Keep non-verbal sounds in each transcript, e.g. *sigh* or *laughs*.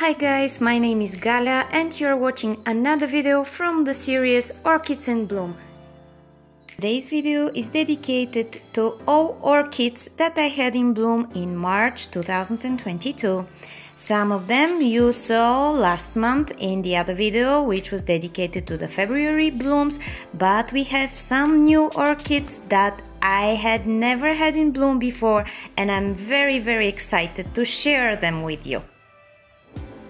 Hi guys, my name is Galya and you're watching another video from the series Orchids in Bloom. Today's video is dedicated to all orchids that I had in bloom in March 2022. Some of them you saw last month in the other video which was dedicated to the February blooms, but we have some new orchids that I had never had in bloom before and I'm very very excited to share them with you.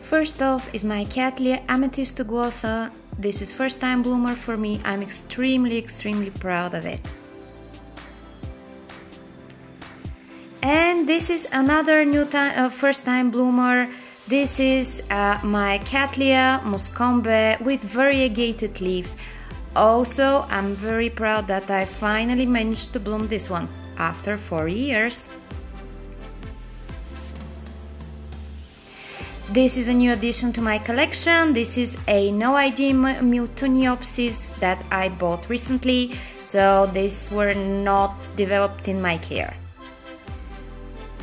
First off is my Cattleya amethystoglossa. This is first time bloomer for me. I'm extremely extremely proud of it. And this is another new time, uh, first time bloomer. This is uh, my Cattleya muscombe with variegated leaves. Also, I'm very proud that I finally managed to bloom this one after four years. This is a new addition to my collection. This is a no ID Miltoniopsis that I bought recently, so these were not developed in my care.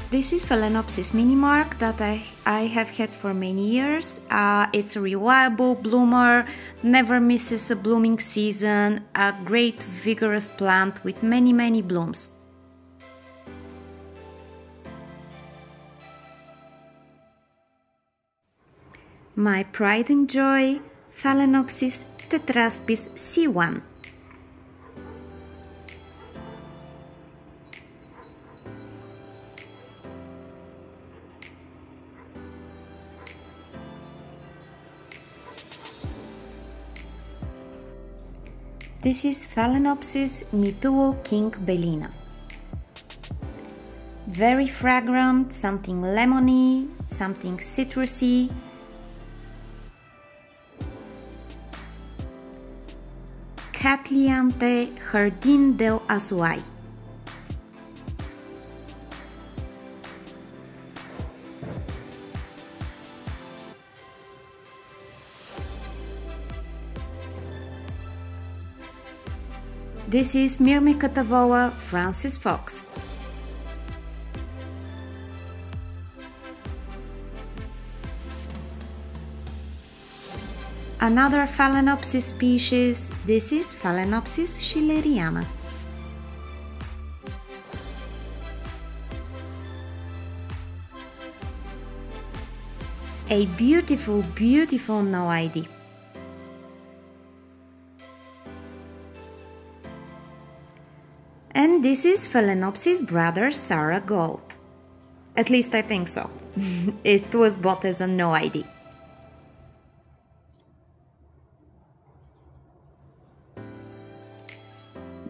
This is Phalaenopsis Mini Mark that I, I have had for many years. Uh, it's a reliable bloomer, never misses a blooming season, a great vigorous plant with many many blooms. My pride and joy, Phalaenopsis tetraspis C1. This is Phalaenopsis Mituo King Bellina. Very fragrant, something lemony, something citrusy, Cattlianthe Jardín del Azuay. This is Myrmecatavola Frances Fox. Another Phalaenopsis species, this is Phalaenopsis schilleriana. A beautiful, beautiful no ID. And this is Phalaenopsis Brother Sara Gold. At least I think so. *laughs* it was bought as a no ID.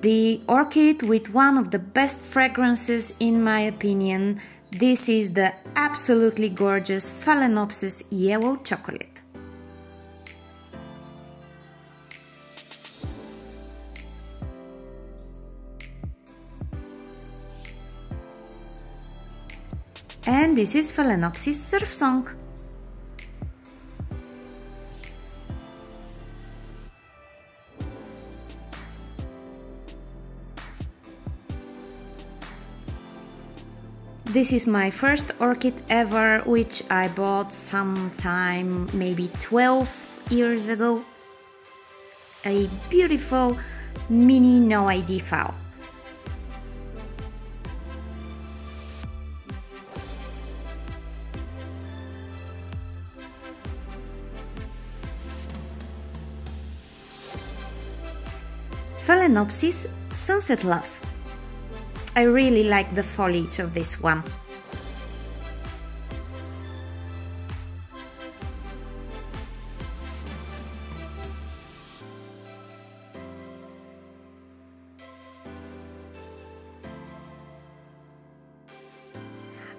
The orchid with one of the best fragrances in my opinion, this is the absolutely gorgeous Phalaenopsis Yellow Chocolate. And this is Phalaenopsis Surf Song. This is my first orchid ever, which I bought sometime maybe 12 years ago. A beautiful mini no ID phal. Phalaenopsis Sunset Love. I really like the foliage of this one.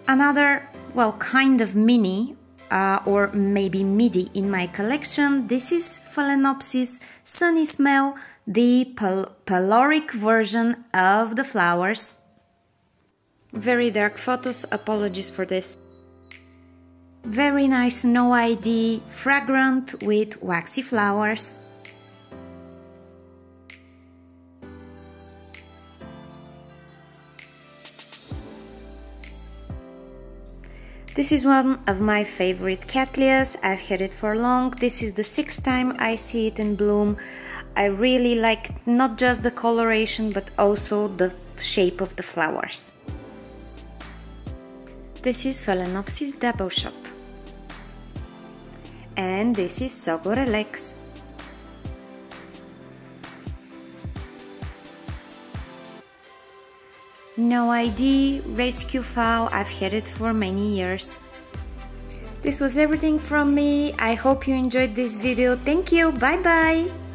Another, well, kind of mini uh, or maybe midi in my collection. This is Phalaenopsis Sunny Smell, the pal peloric version of the flowers. Very dark photos, apologies for this. Very nice no ID, fragrant with waxy flowers. This is one of my favorite Cattleyas. I've had it for long. This is the sixth time I see it in bloom. I really like not just the coloration but also the shape of the flowers. This is Phalaenopsis double shot. And this is Sogo Relex. No ID, rescue phal, I've had it for many years. This was everything from me. I hope you enjoyed this video. Thank you. Bye bye.